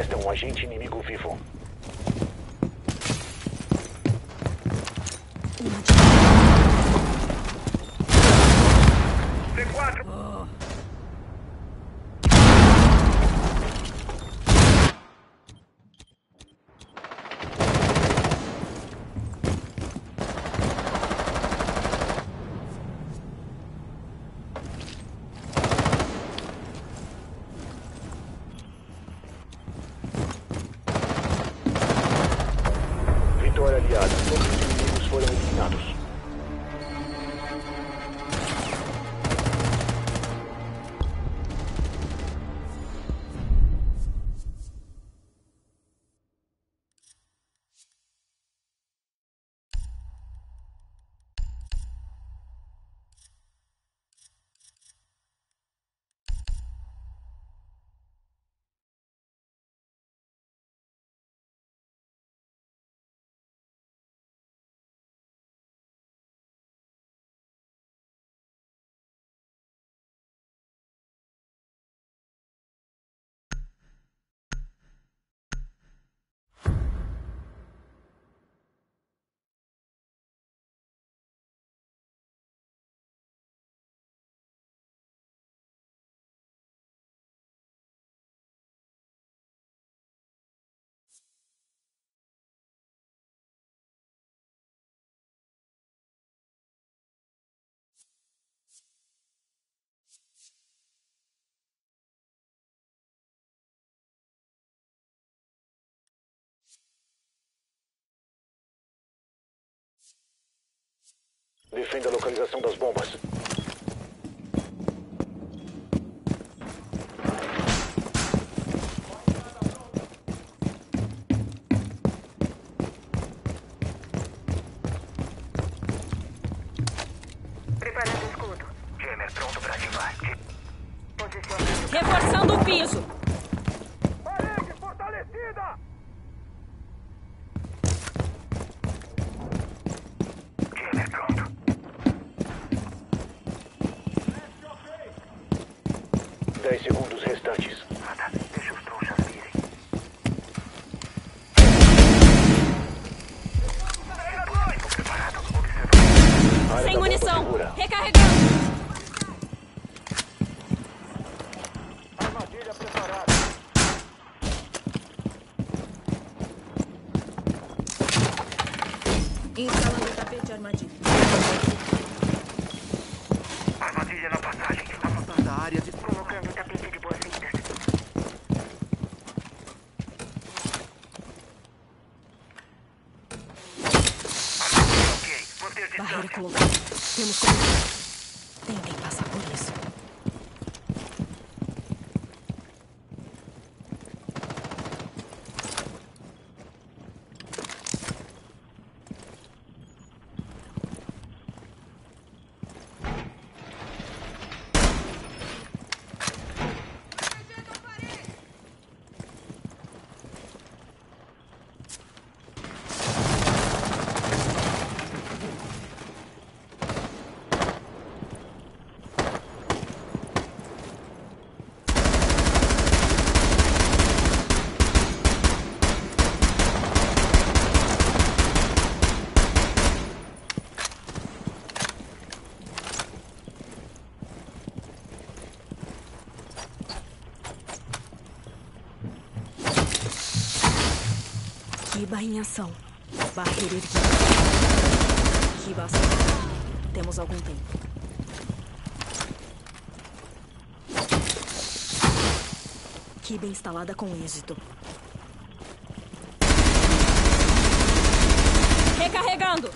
Detecta um agente inimigo vivo. Defenda a localização das bombas. munição! Recarregando! Em ação. Barreira erguida. Temos algum tempo. Kiba instalada com êxito. Recarregando!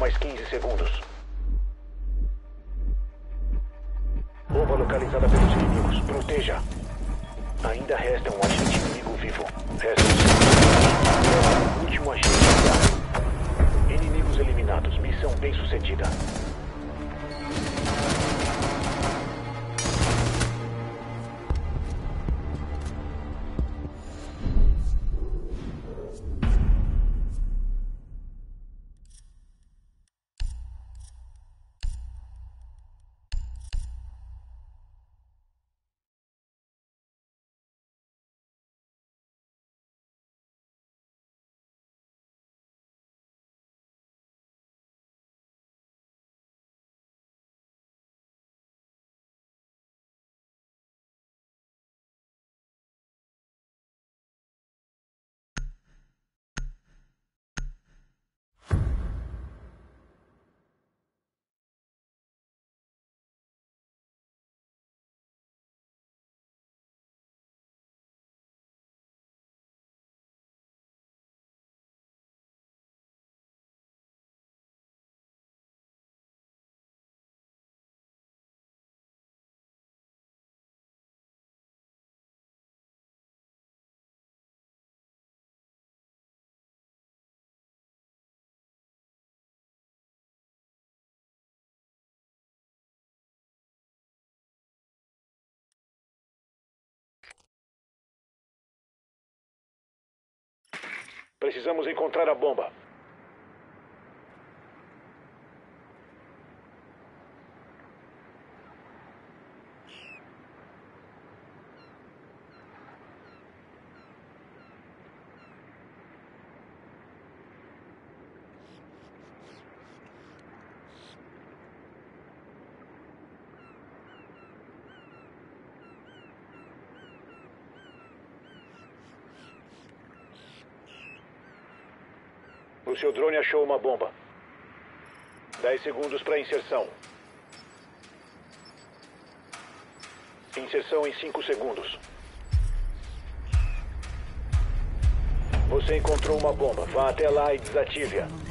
Mais 15 segundos. Bomba localizada pelos inimigos. Proteja. Precisamos encontrar a bomba. O seu drone achou uma bomba. 10 segundos para inserção. Inserção em 5 segundos. Você encontrou uma bomba. Vá até lá e desative-a.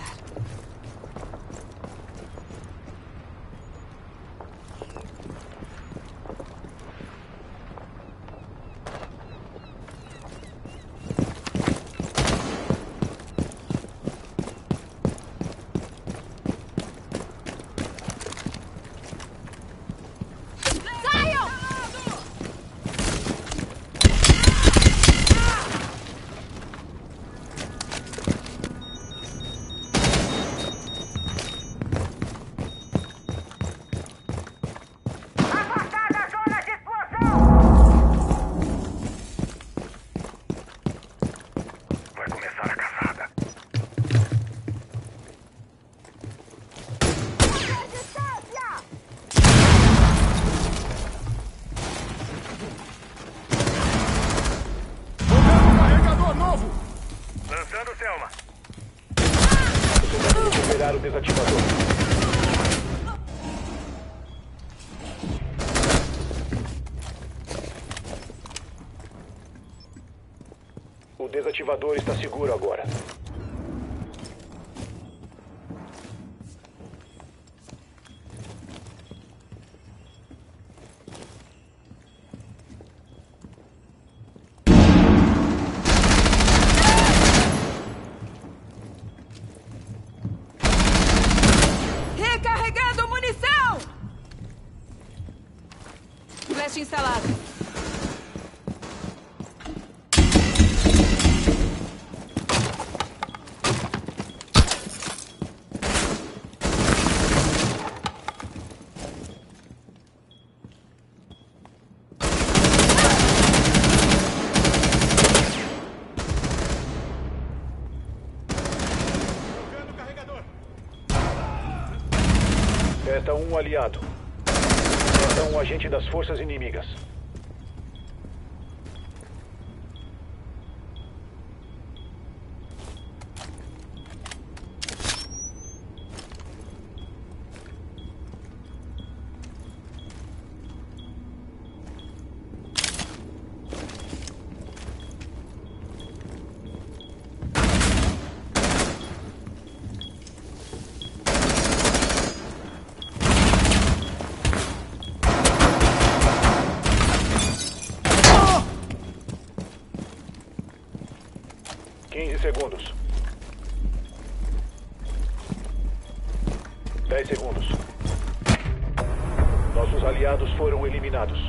O desativador está seguro agora. Recarregando munição! Flash instalado. Um aliado. Resta um agente das forças inimigas. status.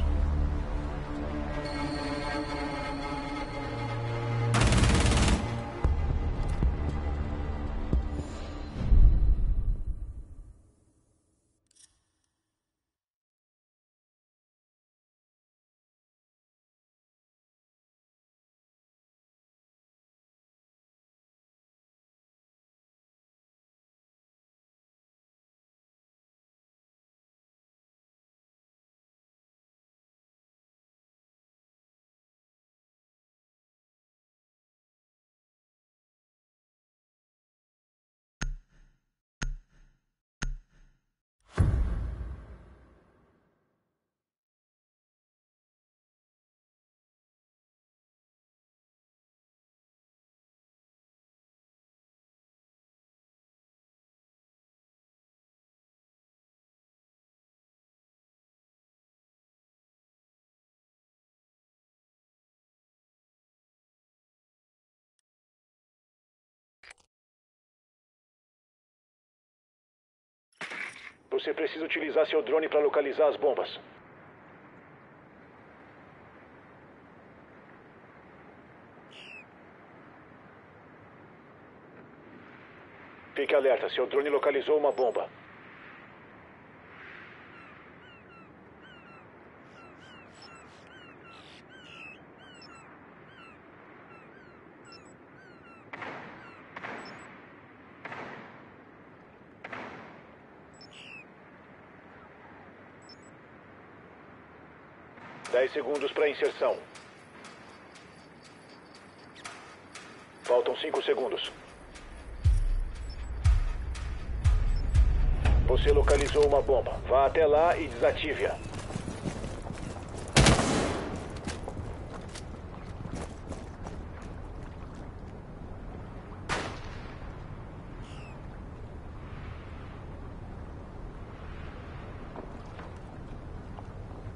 Você precisa utilizar seu drone para localizar as bombas. Fique alerta, seu drone localizou uma bomba. Dez segundos para inserção. Faltam cinco segundos. Você localizou uma bomba. Vá até lá e desative-a.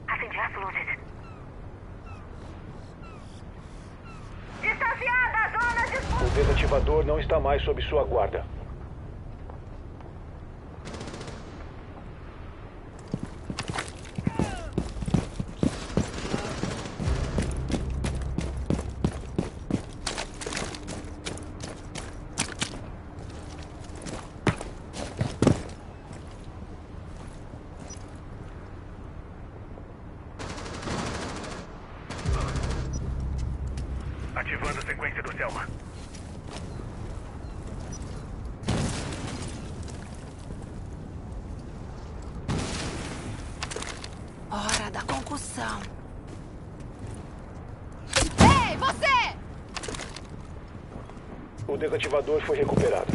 Acende absolute. Distanciada, zona de O desativador não está mais sob sua guarda. Ativando a sequência do Selma. Ei, você! O desativador foi recuperado.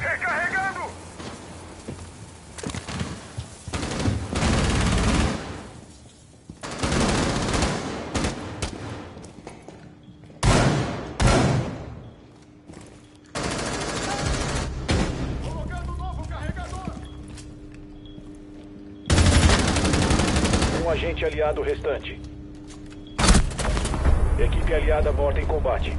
Recarregando! Colocando novo carregador. Um agente aliado restante. Equipe aliada morta em combate.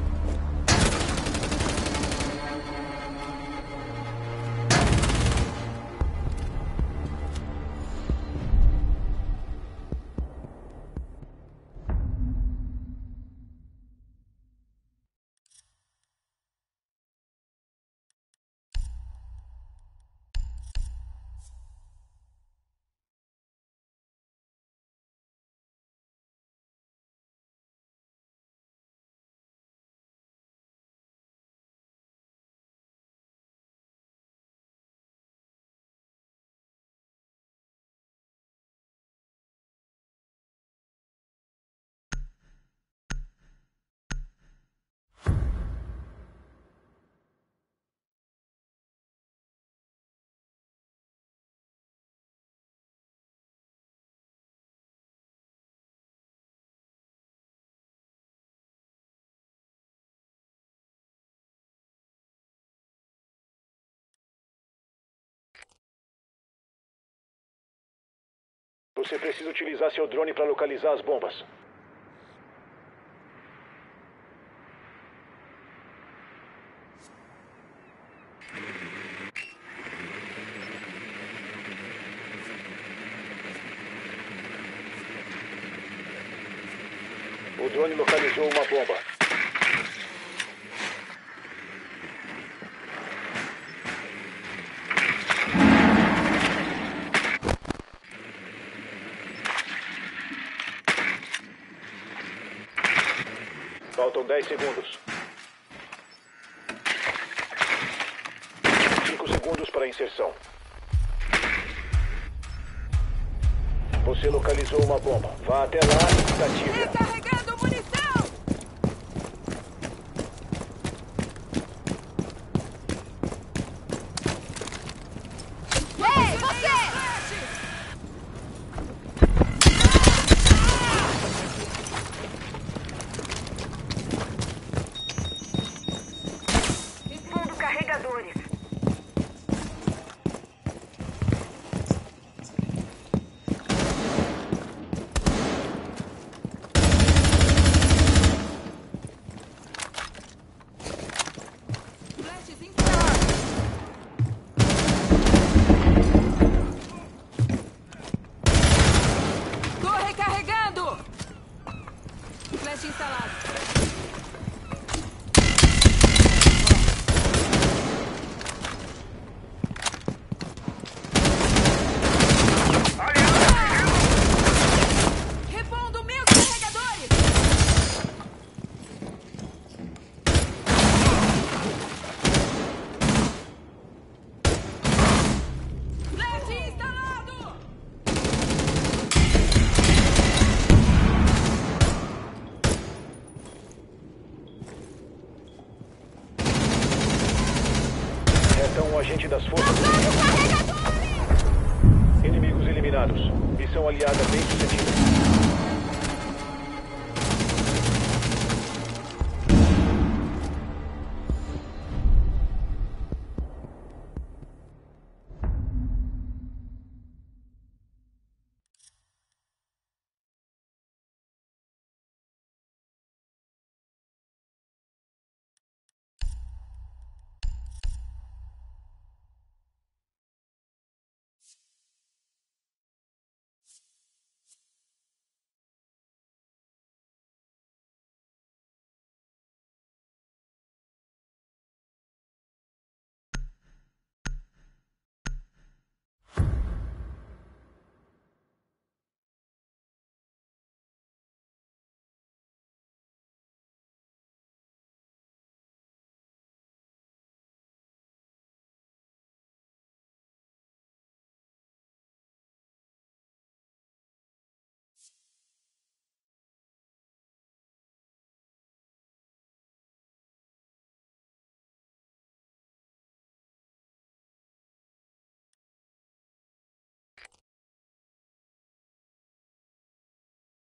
Você precisa utilizar seu drone para localizar as bombas. O drone localizou uma bomba. Faltam 10 segundos. 5 segundos para inserção. Você localizou uma bomba. Vá até lá e desative.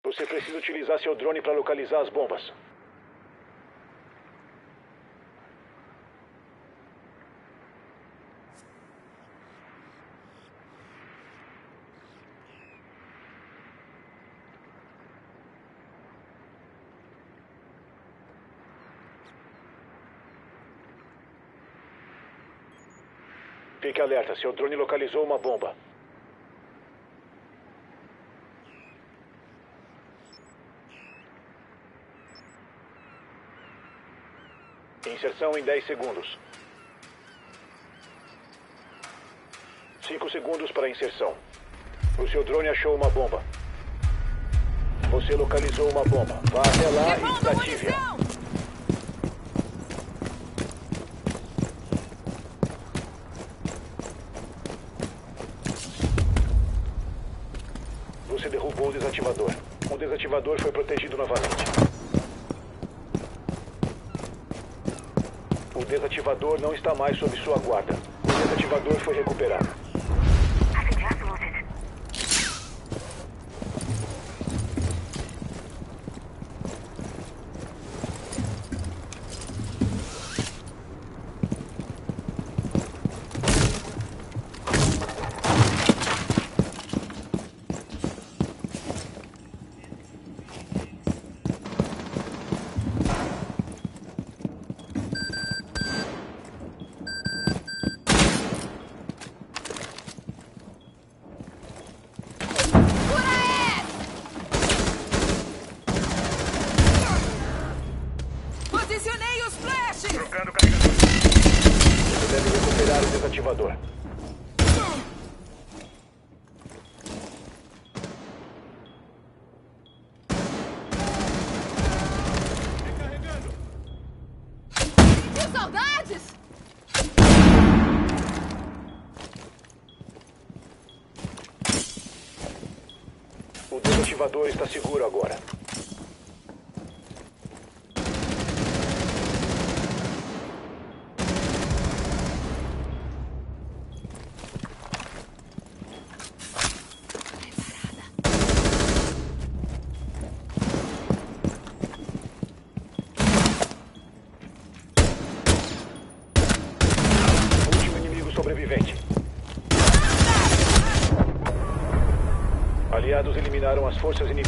Você precisa utilizar seu drone para localizar as bombas. Fique alerta, seu drone localizou uma bomba. Inserção em 10 segundos. 5 segundos para inserção. O seu drone achou uma bomba. Você localizou uma bomba. Vá até lá e desative-a. Você derrubou o desativador. O desativador foi protegido novamente. O desativador não está mais sob sua guarda. O desativador foi recuperado. O desativador está seguro agora. Eliminaram as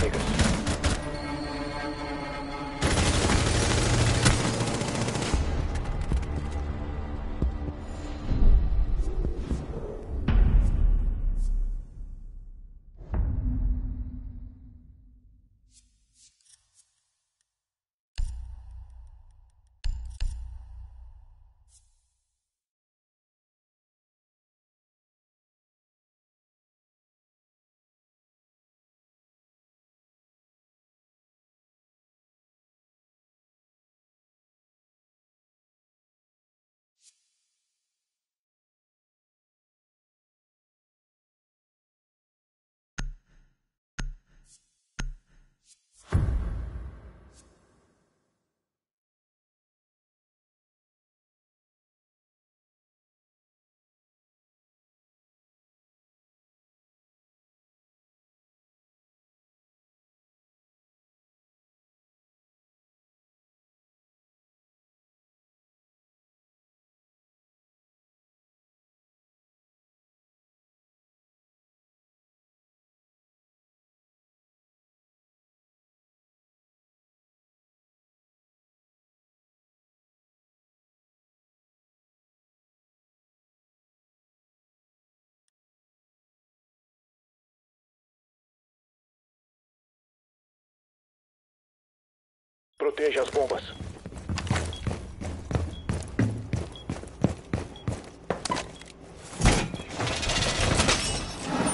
Proteja as bombas.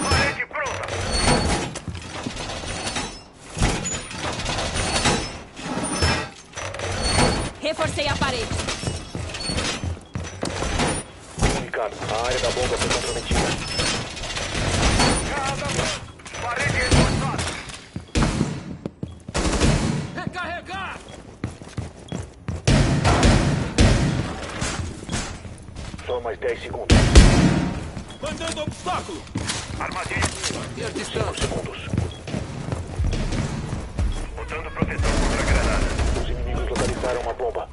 Parede pronta! Reforcei a parede. Comunicado. A área da bomba foi comprometida. Só mais 10 segundos. Mandando obstáculo! Armadilha! Ter 5 distância! segundos. Botando proteção contra granada. Os inimigos localizaram uma bomba.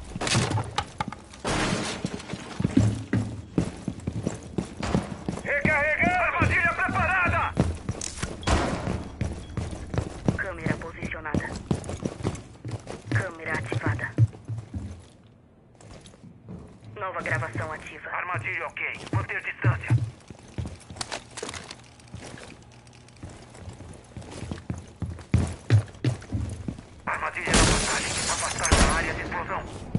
赶紧过任。